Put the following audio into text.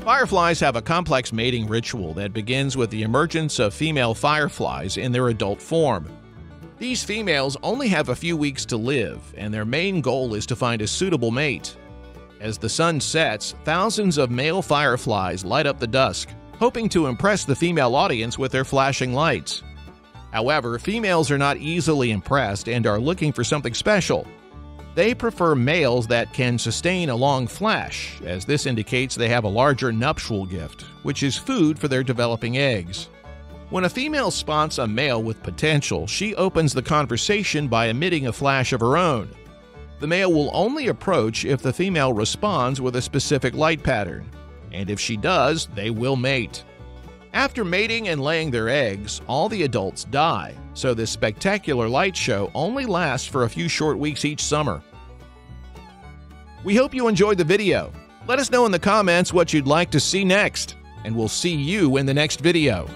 Fireflies have a complex mating ritual that begins with the emergence of female fireflies in their adult form. These females only have a few weeks to live, and their main goal is to find a suitable mate. As the sun sets, thousands of male fireflies light up the dusk, hoping to impress the female audience with their flashing lights. However, females are not easily impressed and are looking for something special. They prefer males that can sustain a long flash, as this indicates they have a larger nuptial gift, which is food for their developing eggs. When a female spots a male with potential, she opens the conversation by emitting a flash of her own. The male will only approach if the female responds with a specific light pattern, and if she does, they will mate. After mating and laying their eggs, all the adults die, so this spectacular light show only lasts for a few short weeks each summer. We hope you enjoyed the video. Let us know in the comments what you'd like to see next, and we'll see you in the next video.